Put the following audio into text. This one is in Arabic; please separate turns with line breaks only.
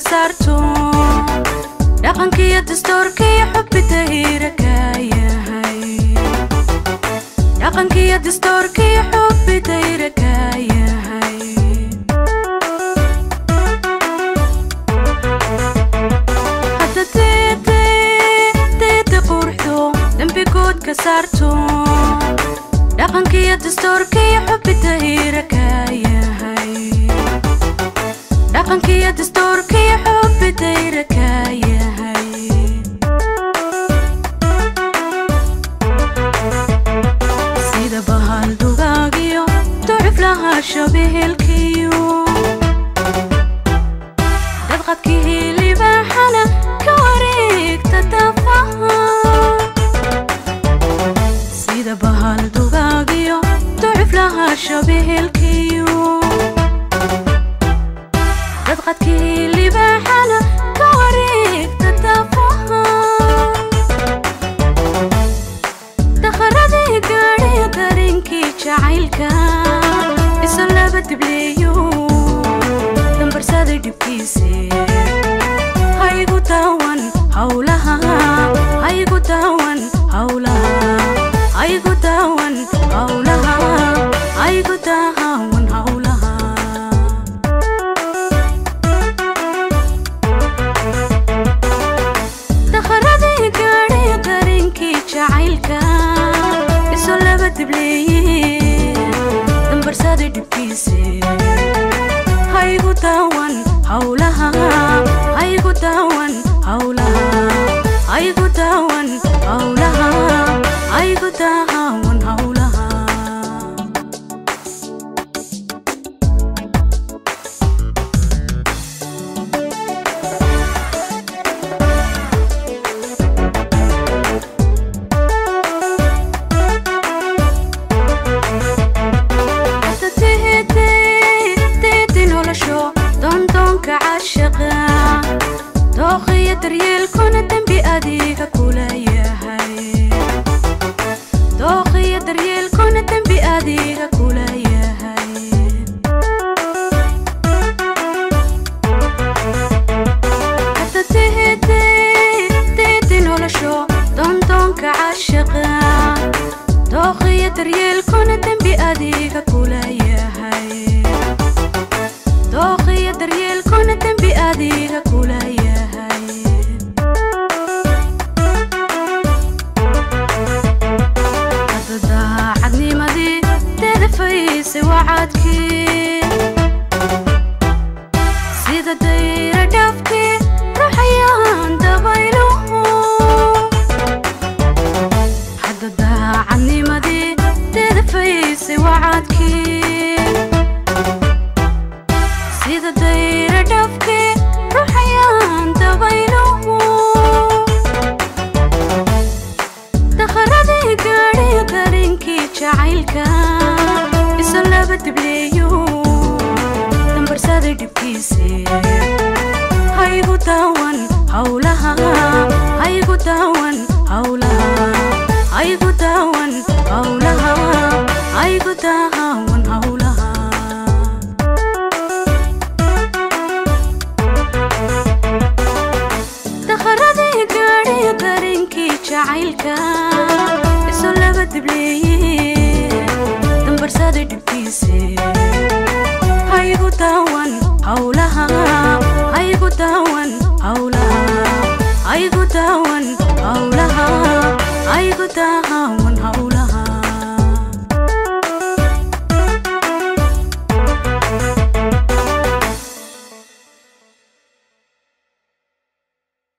ka saarto dhaqankiiyo dastuurkiiyo xubbida irakayahay dastuurkiiyo xubbida irakayahay hadda deede deeda quruxdo dembigood ka saarto dhaqankiiyo dastuurkiiyo xubbida irakayahay dhaqankiiyo dastuurka به الكيو دبغت كيه لباحنا كوريك تتفهم سيدة بهال دقاقيو تعف لها شبه الكيو دبغت كيه لباحنا كوريك تتفهم دخردي قاري قرنكي جعيلكا تبليو نمبرساد دبكيسي هايقو تاوان حولها هايقو تاوان حولها هايقو تاوان حولها هايقو تاوان حولها دخردي قاري قرنكي جعيلك السلبة تبليو hawlada dhibkiisii haygu daawan hawlaha haygu daawan hawlaha haygu daawan hawlaha dilkuna dembi adiga kulayahay dooqiyo daryeelkuna dembi adiga kulayahay hadda tehedeedii nolosho doondoonka caashiqa dooqiyo daryeelka tebleyuu dambarsaday dhibkiise haygu daawan hawlaha haygu daawan hawlaha haygu daawan hawlaha haygu daawan down